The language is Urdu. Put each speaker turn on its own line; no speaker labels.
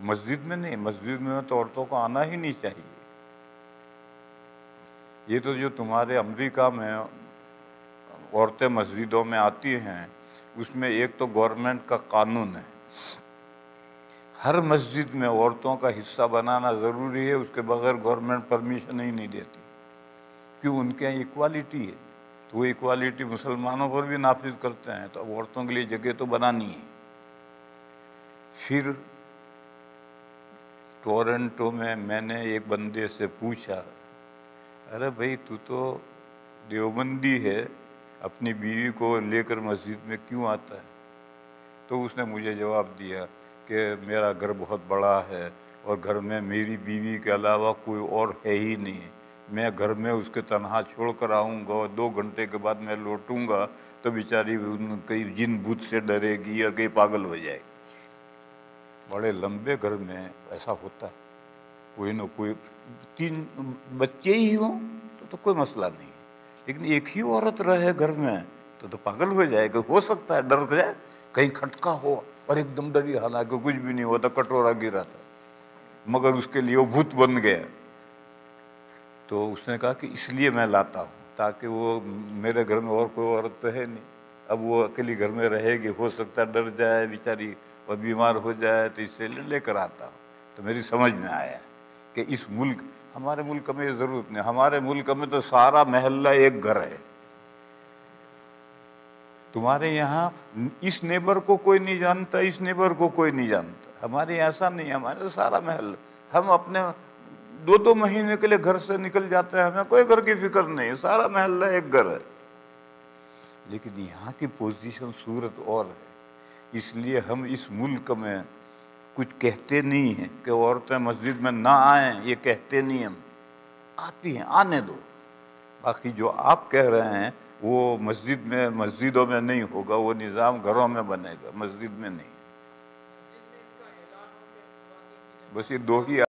مسجد میں نہیں، مسجد میں تو عورتوں کو آنا ہی نہیں چاہیے۔ یہ تو جو تمہارے امریکہ میں عورتیں مسجدوں میں آتی ہیں، اس میں ایک تو گورنمنٹ کا قانون ہے۔ ہر مسجد میں عورتوں کا حصہ بنانا ضروری ہے، اس کے بغیر گورنمنٹ پرمیشن ہی نہیں دیتی۔ کیوں؟ ان کے یہاں ایکوالٹی ہے۔ تو وہ ایکوالٹی مسلمانوں پر بھی نافذ کرتے ہیں، تو اب عورتوں کے لیے جگہ تو بنانی ہے۔ پھر ٹورنٹو میں میں نے ایک بندے سے پوچھا، ارے بھائی تو تو دیوبندی ہے، اپنی بیوی کو لے کر مسجد میں کیوں آتا ہے؟ تو اس نے مجھے جواب دیا کہ میرا گھر بہت بڑا ہے اور گھر میں میری بیوی کے علاوہ کوئی اور ہے ہی نہیں۔ میں گھر میں اس کے تنہا چھوڑ کر آؤں گا اور دو گھنٹے کے بعد میں لوٹوں گا تو بیچاری کئی جن بت سے ڈرے گی یا کہیں پاگل ہو جائے گی۔ بڑے لمبے گھر میں ایسا ہوتا ہے۔ کوئی نہ کوئی، تین بچے ہی ہوں تو تو کوئی مسئلہ نہیں ہے۔ لیکن ایک ہی عورت رہے گھر میں تو تو پاگل ہو جائے گا، ہو سکتا ہے، ڈر جائے کہیں کھٹکا ہو اور ایک دم ڈری، حالانکہ کچھ بھی نہیں ہوتا، کٹورا گرا تھا۔ مگر اس کے لیے وہ بھوت بن گیا۔ تو اس نے کہا کہ اس لیے میں لاتا ہوں تاکہ وہ میرے گھر میں اور کوئی عورت تو ہے نہیں۔ اب وہ اکیلی گھر میں رہے گی، ہو سکتا ہے، ڈر جائے، بیچاری اور بیمار ہو جائے تو اس سے لے کر آتا ہوں۔ تو میری سمجھ میں آیا کہ اس ملک، ہمارے ملک میں یہ ضرورت نہیں، ہمارے ملک میں تو سارا محلہ ایک گھر ہے۔ تمہارے یہاں اس نیبر کو کوئی نہیں جانتا، اس نیبر کو کوئی نہیں جانتا۔ ہمارے یہاں ایسا نہیں ہمارے سارا محل ہم اپنے دو دو مہینے کے لیے گھر سے نکل جاتے ہیں، ہمیں کوئی گھر کی فکر نہیں، سارا محلہ ایک گھر ہے۔ لیکن یہاں کی پوزیشن صورت اور ہے۔ اس لیے ہم اس ملک میں کچھ کہتے نہیں ہیں کہ عورتیں مسجد میں نہ آئیں، یہ کہتے نہیں ہم۔ آتی ہیں، آنے دو۔ باقی جو آپ کہہ رہے ہیں، وہ مسجد میں، مسجدوں میں نہیں ہوگا، وہ نظام گھروں میں بنے گا، مسجد میں نہیں۔ بس یہ دو ہی